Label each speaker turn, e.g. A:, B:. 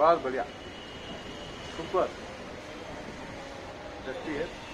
A: बहुत बढ़िया। Super. Tasty है।